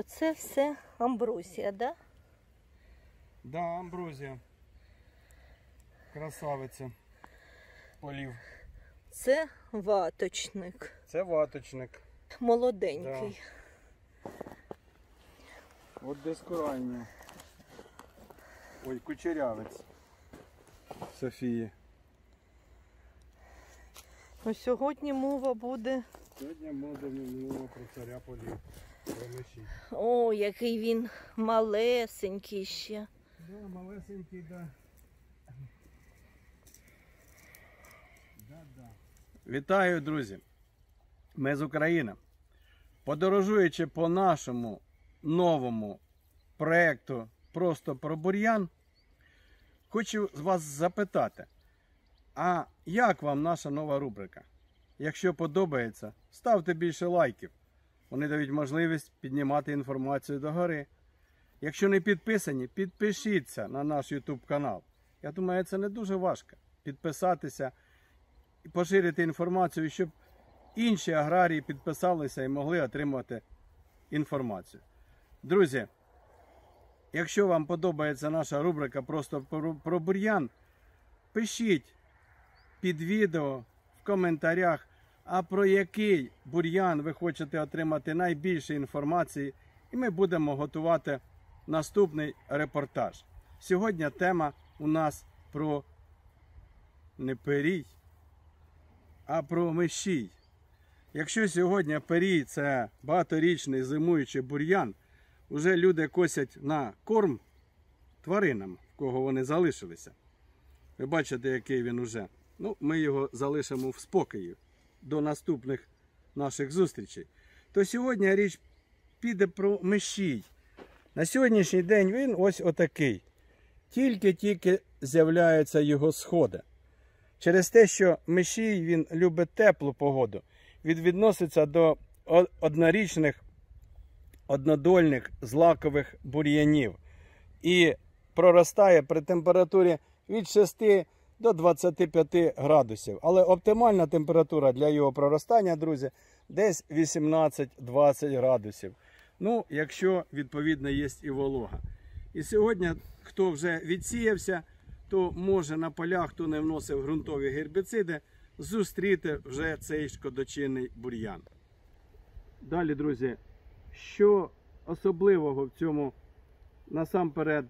Оце все амбросія, да? Да, амброзія. Красавиця. Полів. Це ваточник. Це ваточник. Молоденький. От дискуральня. Ой, кучерявець. Софії. Ну, сьогодні мова буде. Сьогодні мода мова про царя полів. О, який він малесенький ще. Да, малесенький, да. Вітаю, друзі! Ми з України. Подорожуючи по нашому новому проєкту Просто про бур'ян, хочу вас запитати, а як вам наша нова рубрика? Якщо подобається, ставте більше лайків. Вони дають можливість піднімати інформацію догори. Якщо не підписані, підпишіться на наш YouTube канал. Я думаю, це не дуже важко. Підписатися і поширити інформацію, щоб інші аграрії підписалися і могли отримати інформацію. Друзі, якщо вам подобається наша рубрика просто про, про бур'ян, пишіть під відео в коментарях, а про який бур'ян ви хочете отримати найбільше інформації, і ми будемо готувати наступний репортаж. Сьогодні тема у нас про не перій, а про мишій. Якщо сьогодні перій це багаторічний зимуючий бур'ян, уже люди косять на корм тваринам, в кого вони залишилися. Ви бачите, який він уже. Ну, ми його залишимо в спокої до наступних наших зустрічей. То сьогодні річ піде про мишій. На сьогоднішній день він ось отакий. Тільки-тільки з'являються його сходи. Через те, що мишій він любить теплу погоду, він відноситься до однорічних, однодольних злакових бур'янів і проростає при температурі від 6 до 25 градусів. Але оптимальна температура для його проростання, друзі, десь 18-20 градусів. Ну, якщо відповідно є і волога. І сьогодні, хто вже відсіявся, то може на полях, хто не вносив ґрунтові гербіциди, зустріти вже цей шкодочинний бур'ян. Далі, друзі, що особливого в цьому насамперед,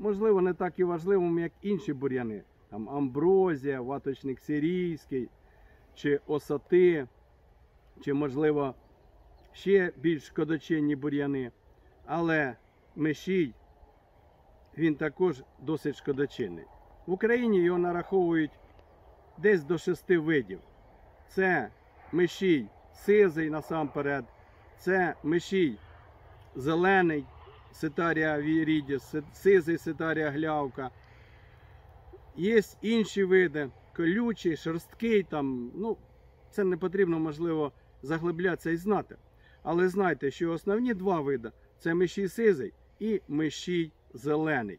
можливо, не так і важливим, як інші бур'яни. Там амброзія, ваточник сирійський, чи осати, чи, можливо, ще більш шкодочинні бур'яни. Але мишій він також досить шкодочинний. В Україні його нараховують десь до шести видів. Це мишій сизий насамперед, це мишій зелений, ситарія вірідіс, сизий ситарія глявка. Є інші види, колючий, шорсткий, там, ну, це не потрібно, можливо, заглиблятися і знати. Але знайте, що основні два види це мишій сизий і мишій зелений.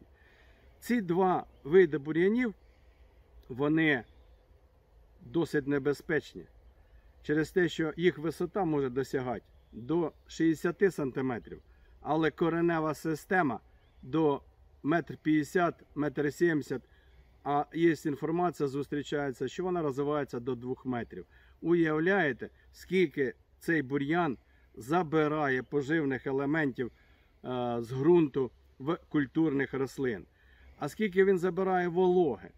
Ці два види бур'янів, вони досить небезпечні через те, що їх висота може досягати до 60 см, але коренева система до 1,50 м, 1,70 м, а є інформація, зустрічається, що вона розвивається до 2 метрів. Уявляєте, скільки цей бур'ян забирає поживних елементів е, з ґрунту в культурних рослин. А скільки він забирає вологи.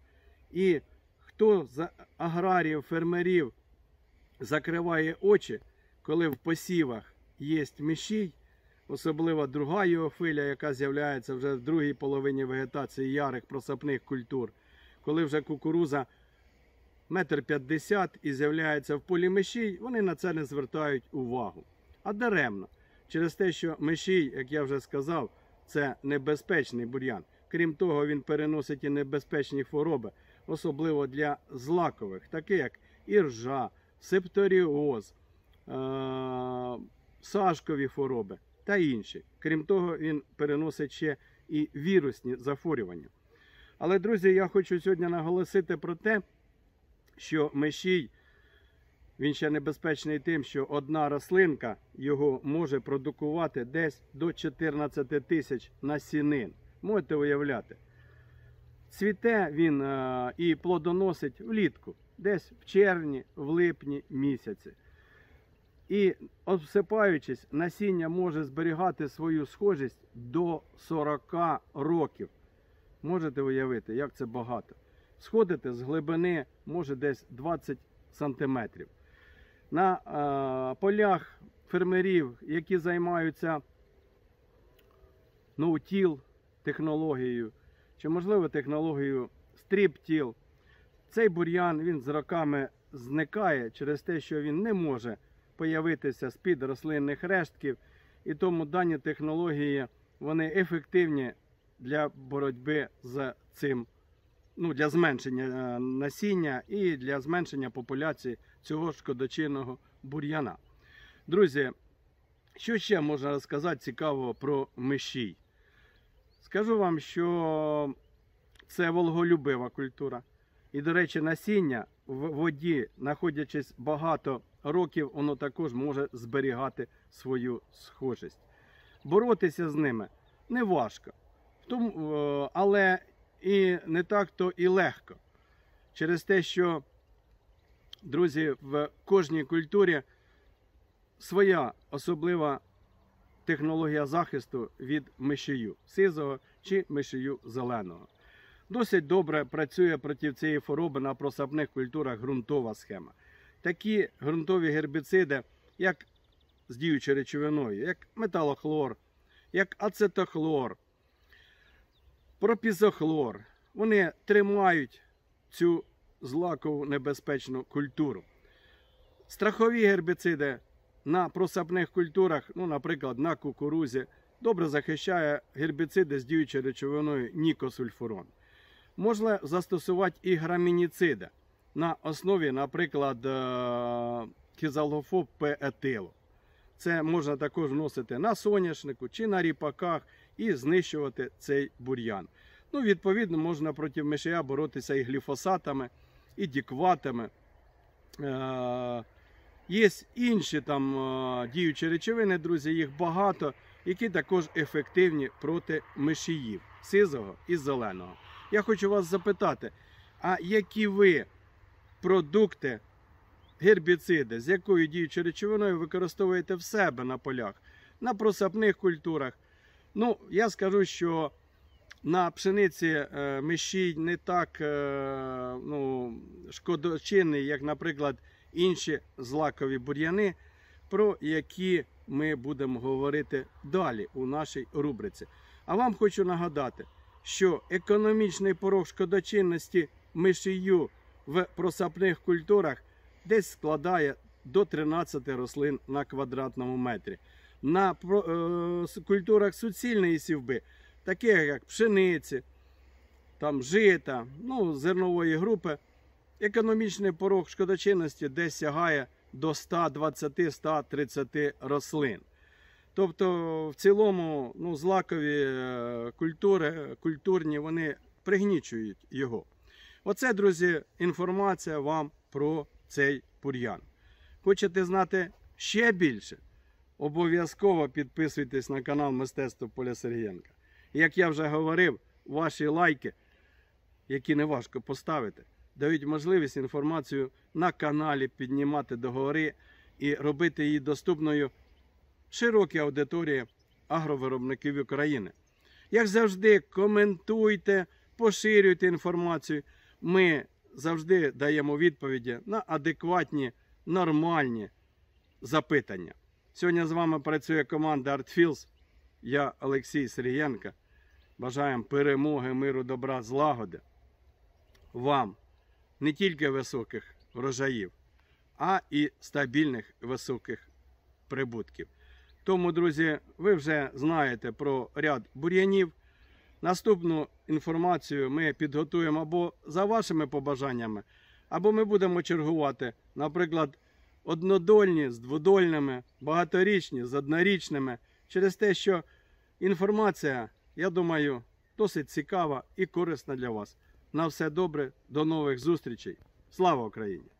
І хто з аграріїв, фермерів закриває очі, коли в посівах є мішій, особливо друга його филя, яка з'являється вже в другій половині вегетації ярих просапних культур, коли вже кукуруза метр п'ятдесят і з'являється в полі мишій, вони на це не звертають увагу. А даремно. Через те, що мишій, як я вже сказав, це небезпечний бур'ян. Крім того, він переносить і небезпечні хвороби, особливо для злакових, такі як іржа, септоріоз, е- сашкові хвороби та інші. Крім того, він переносить ще і вірусні захворювання. Але, друзі, я хочу сьогодні наголосити про те, що мишій Він ще небезпечний тим, що одна рослинка його може продукувати десь до 14 тисяч насінин. Можете уявляти. Цвіте він е, і плодоносить влітку, десь в червні, в липні місяці. І обсипаючись, насіння може зберігати свою схожість до 40 років. Можете уявити, як це багато. Сходити з глибини може десь 20 сантиметрів. На е, полях фермерів, які займаються no-till технологією, чи можливо технологією strip-till, цей бур'ян він з роками зникає через те, що він не може появитися з-під рослинних рештків, і тому дані технології вони ефективні для боротьби з цим, ну, для зменшення е, насіння і для зменшення популяції цього шкодочинного бур'яна. Друзі, що ще можна розказати цікавого про мишій? Скажу вам, що це волголюбива культура. І, до речі, насіння в воді, знаходячись багато років, воно також може зберігати свою схожість. Боротися з ними не важко, е, але і не так то і легко. Через те, що, друзі, в кожній культурі своя особлива технологія захисту від мишію сизого чи мишію зеленого. Досить добре працює проти цієї хвороби на просапних культурах ґрунтова схема. Такі ґрунтові гербіциди, як з діючою речовиною, як металохлор, як ацетохлор, пропізохлор, вони тримають цю злакову небезпечну культуру. Страхові гербіциди на просапних культурах, ну, наприклад, на кукурузі, добре захищає гербіциди з діючою речовиною нікосульфурон. Можна застосувати і грамініциди на основі, наприклад, е, кізалофоб П-етилу. Це можна також вносити на соняшнику чи на ріпаках і знищувати цей бур'ян. Ну, відповідно, можна проти мишія боротися і гліфосатами, і дікватами. Е, Є інші там е, діючі речовини, друзі, їх багато, які також ефективні проти мишіїв сизого і зеленого. Я хочу вас запитати, а які ви продукти, гербіциди, з якою діючою речовиною використовуєте в себе на полях, на просапних культурах? Ну, я скажу, що на пшениці е, мишій не так е, ну, шкодочинний, як, наприклад, інші злакові бур'яни, про які ми будемо говорити далі у нашій рубриці. А вам хочу нагадати, що економічний порог шкодочинності мишію в просапних культурах десь складає до 13 рослин на квадратному метрі. На е, культурах суцільної сівби, таких як пшениці, там жита, ну, зернової групи, економічний порог шкодочинності десь сягає до 120-130 рослин. Тобто, в цілому, ну, злакові е, культури, культурні, вони пригнічують його. Оце, друзі, інформація вам про цей бур'ян. Хочете знати ще більше? Обов'язково підписуйтесь на канал Мистецтво Поля Сергієнка. Як я вже говорив, ваші лайки, які не важко поставити, дають можливість інформацію на каналі піднімати догори і робити її доступною широкій аудиторії агровиробників України. Як завжди, коментуйте, поширюйте інформацію. Ми завжди даємо відповіді на адекватні, нормальні запитання. Сьогодні з вами працює команда ArtFields. Я Олексій Сергієнко. Бажаємо перемоги, миру, добра, злагоди. Вам не тільки високих врожаїв, а і стабільних високих прибутків. Тому, друзі, ви вже знаєте про ряд бур'янів. Наступну інформацію ми підготуємо або за вашими побажаннями, або ми будемо чергувати, наприклад, однодольні з дводольними, багаторічні з однорічними, через те, що інформація, я думаю, досить цікава і корисна для вас. На все добре, до нових зустрічей. Слава Україні!